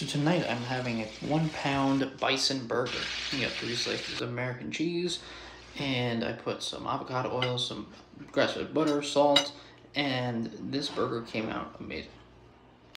So tonight I'm having a one pound bison burger. You got three slices of American cheese, and I put some avocado oil, some grass-fed butter, salt, and this burger came out amazing.